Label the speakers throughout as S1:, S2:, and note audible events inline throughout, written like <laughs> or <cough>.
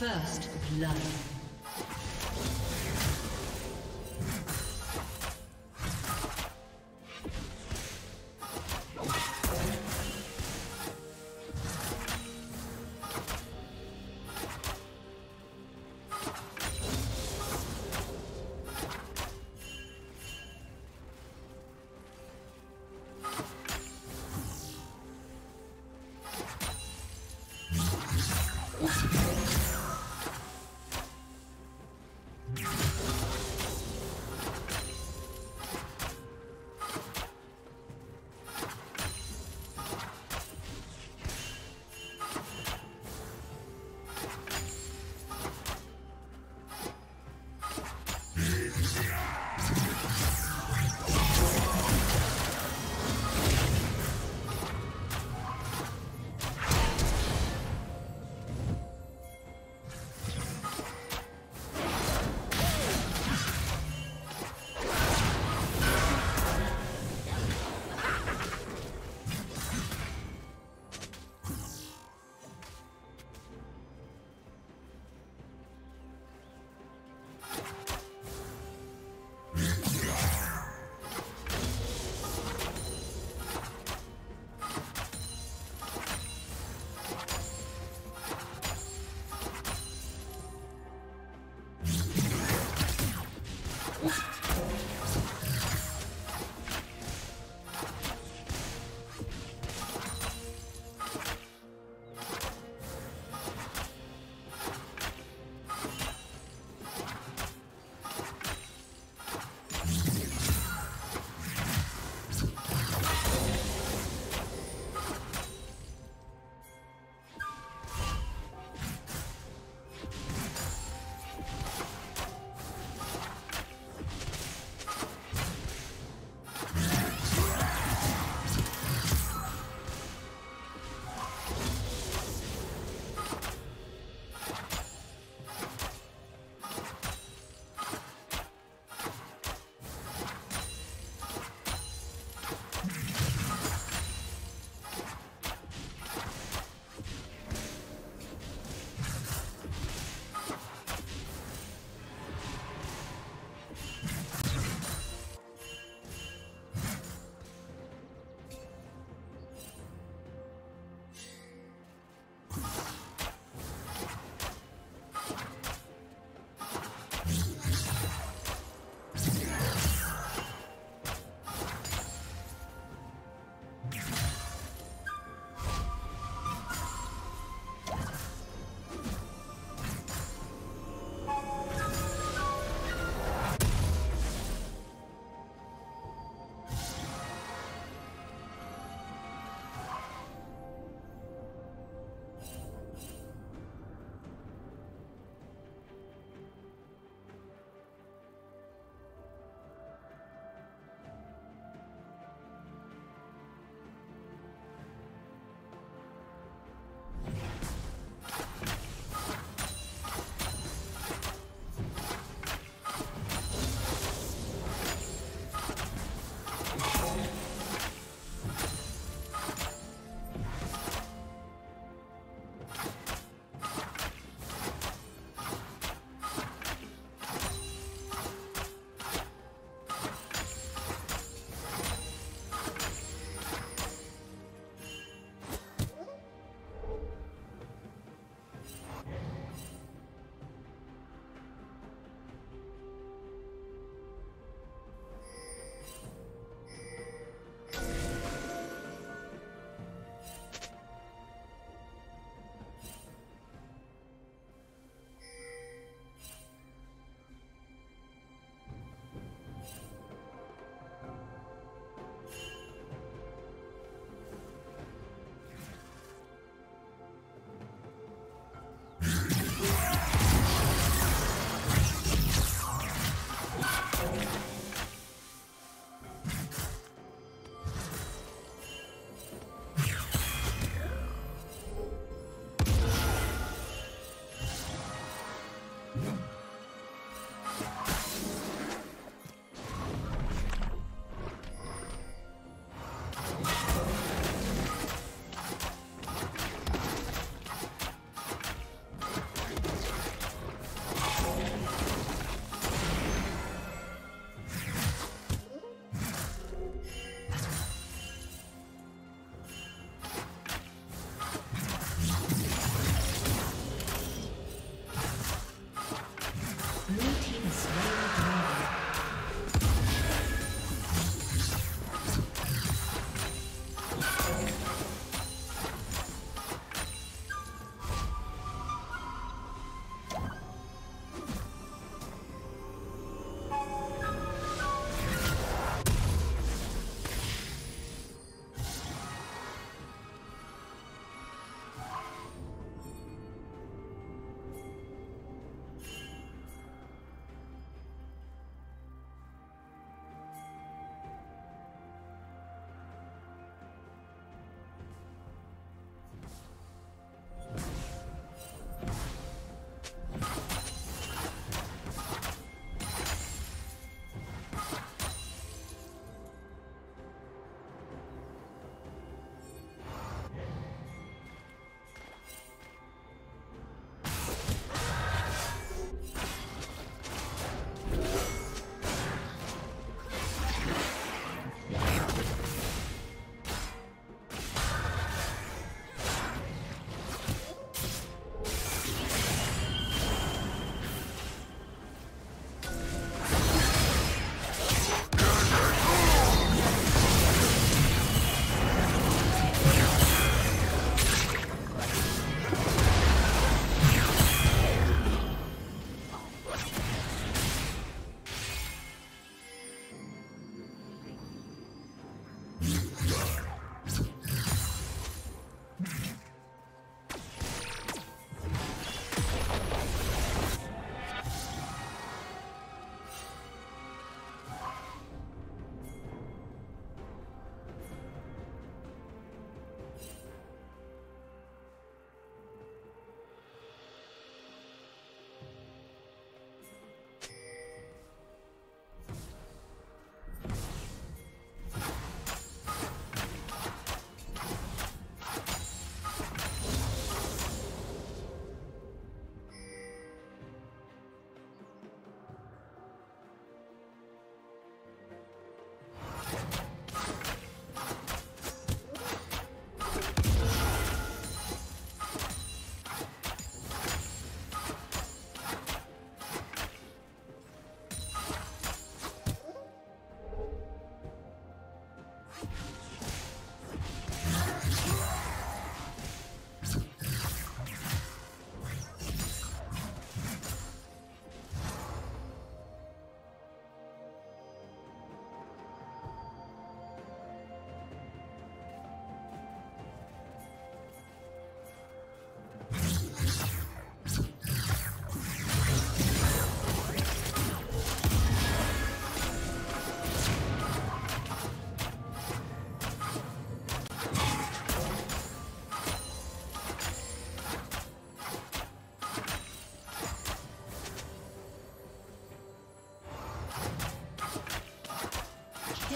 S1: First blood.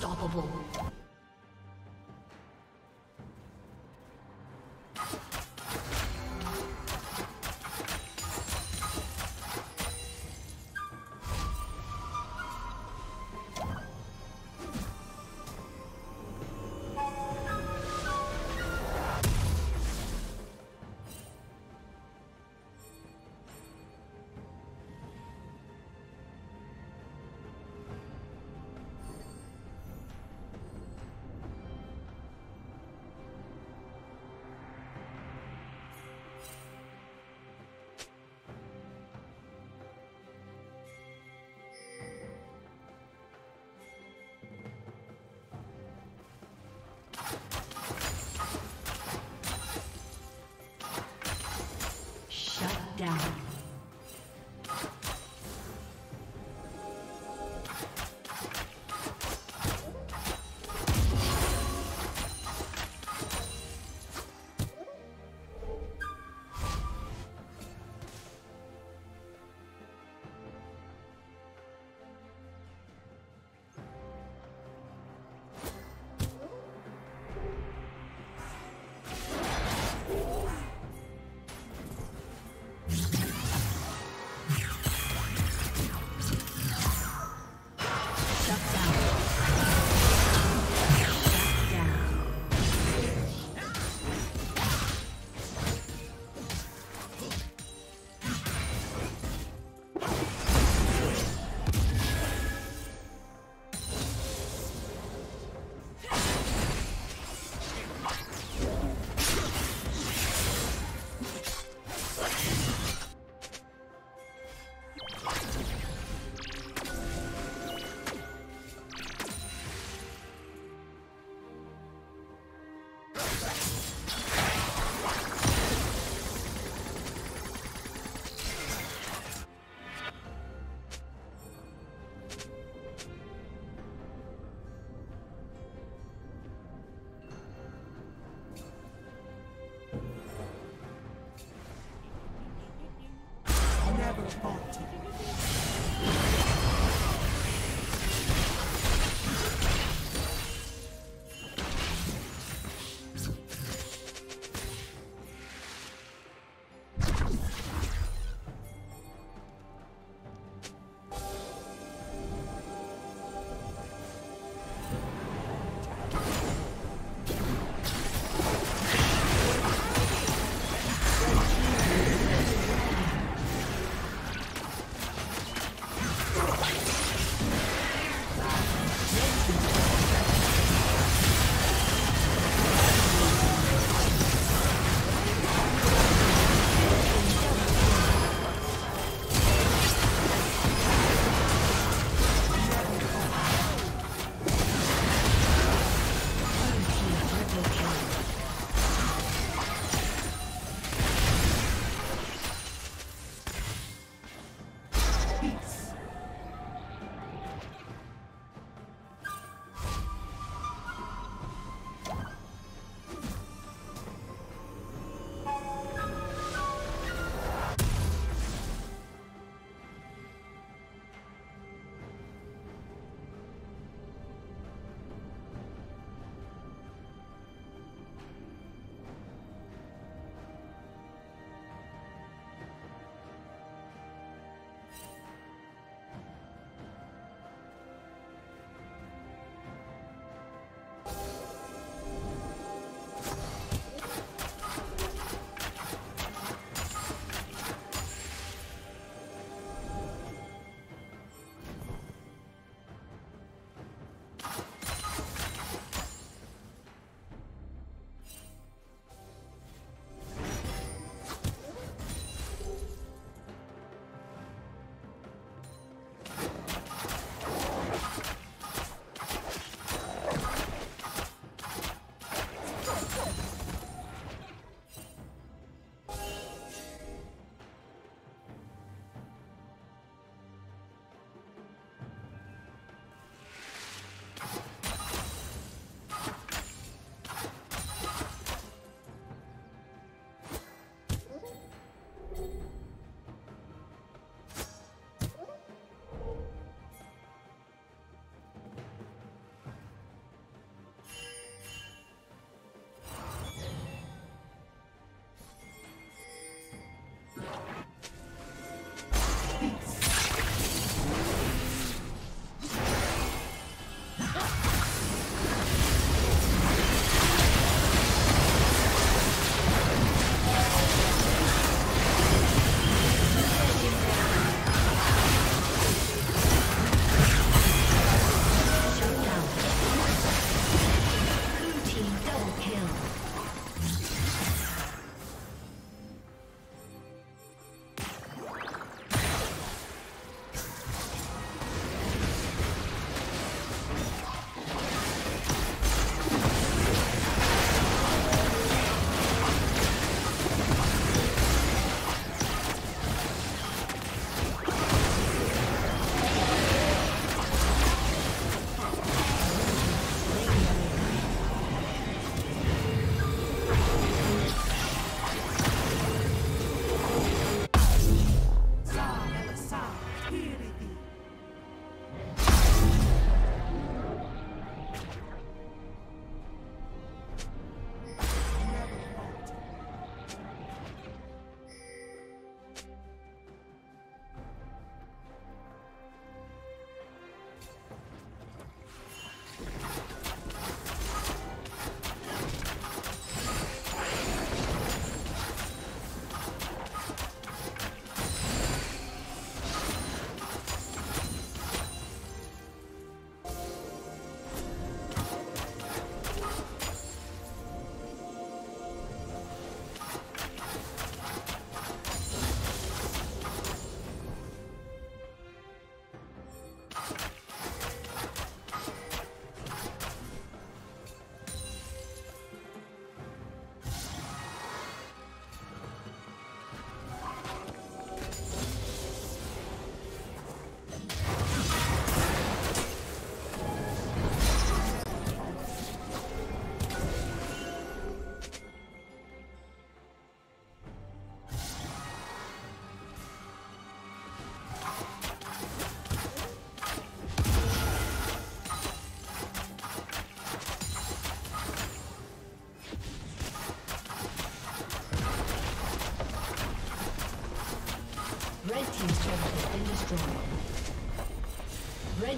S1: Unstoppable.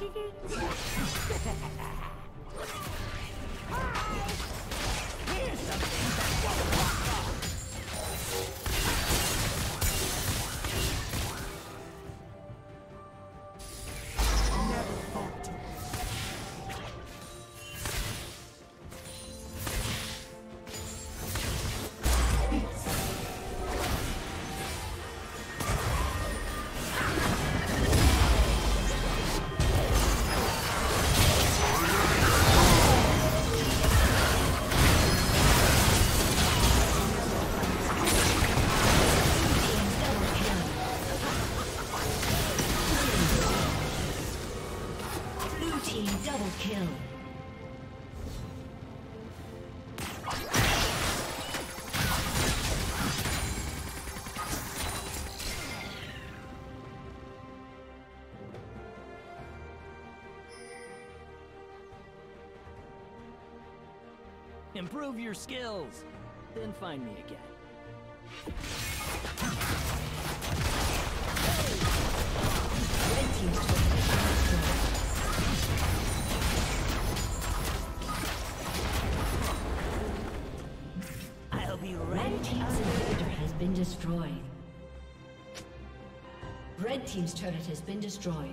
S1: Yeah. <laughs>
S2: Improve your skills. Then find me again. I'll be right
S1: Red Team's inhibitor has been destroyed. Red Team's turret has been destroyed.